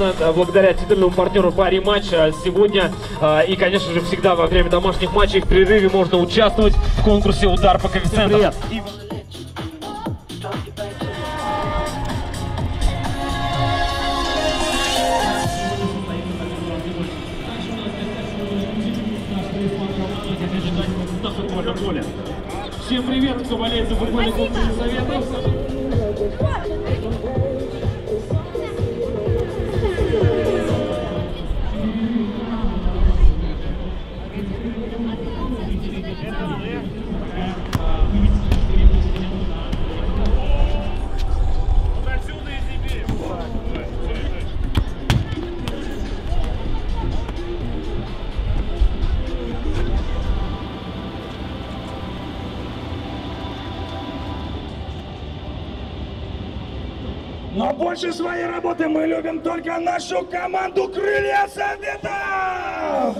именно э, благодаря титульному партнеру паре матча сегодня. э, И, конечно же, всегда во время домашних матчей в перерыве можно участвовать в конкурсе «Удар по коэффициентам». И- Всем привет, кто болеет за футбольный клуб Елизаветов. Но больше своей работы мы любим только нашу команду Крылья Совета!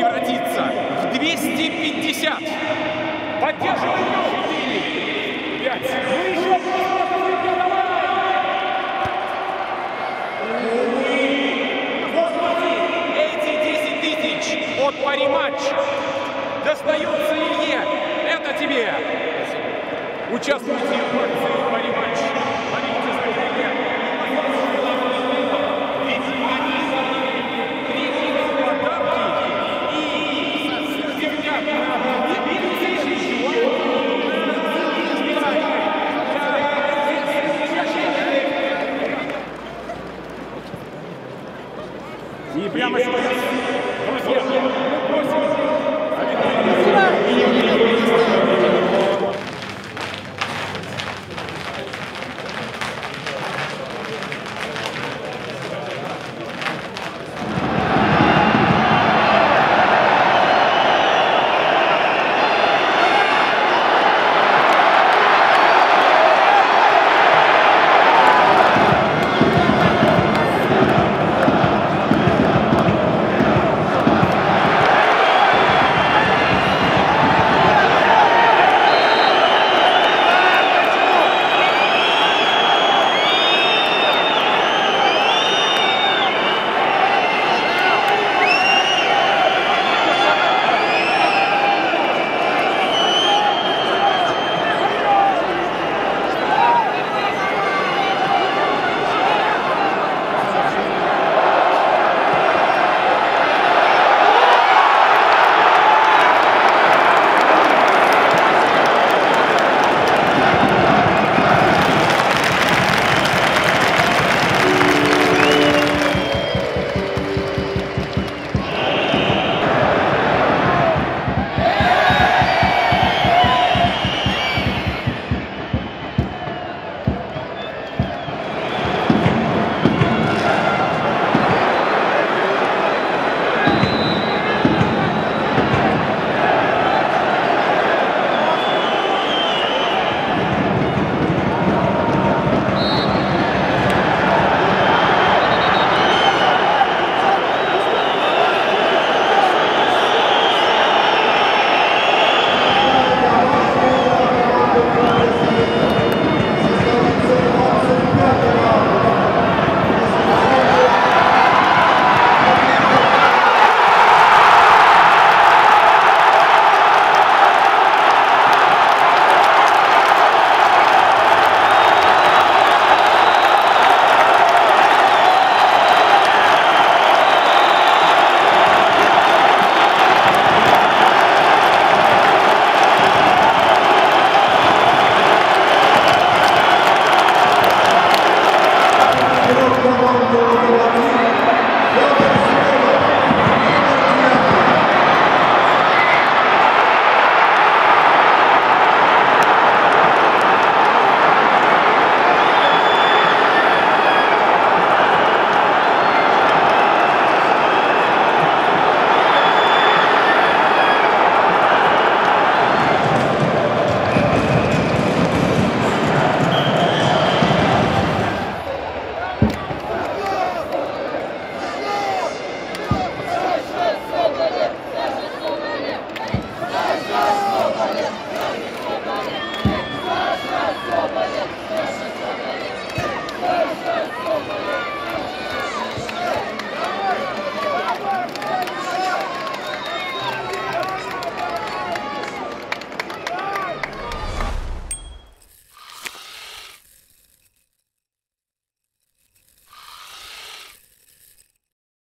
Могут превратиться в 250. Поддерживай его! 5. Ну еще Эти 10 тысяч от Париматч достаются Илье. Это тебе. Участвуешь И прямо сейчас.